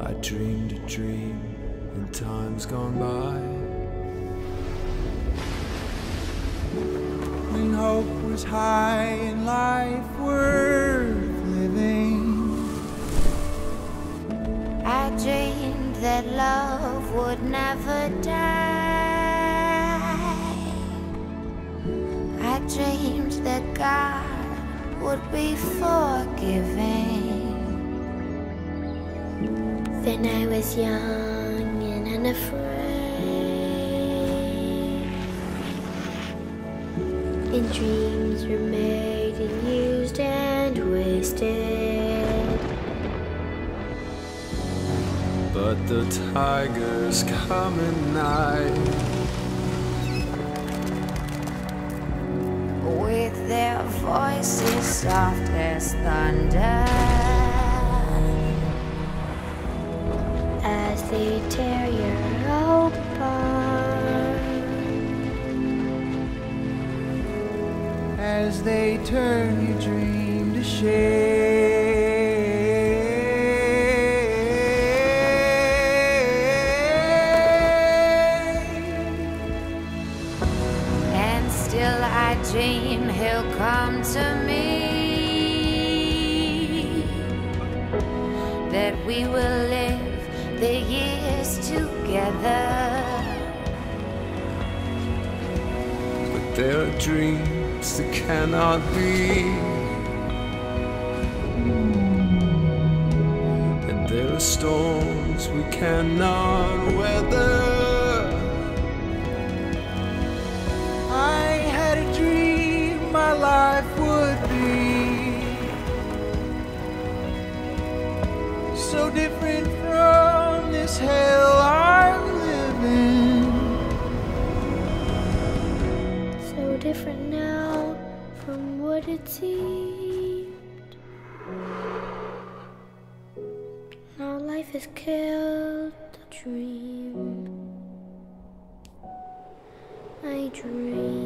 I dreamed a dream in times gone by. When hope was high and life worth living. I dreamed that love would never die. I dreamed that God would be forgiving. Then I was young and unafraid. And dreams were made and used and wasted. But the tigers come at night. With their voices soft as thunder. As they turn your dream to shade. And still I dream he'll come to me. That we will live the years together. But there are dreams that cannot be. And there are storms we cannot weather. I had a dream my life would be so different from this hell I different now from what it seemed. Now life has killed the dream. I dream.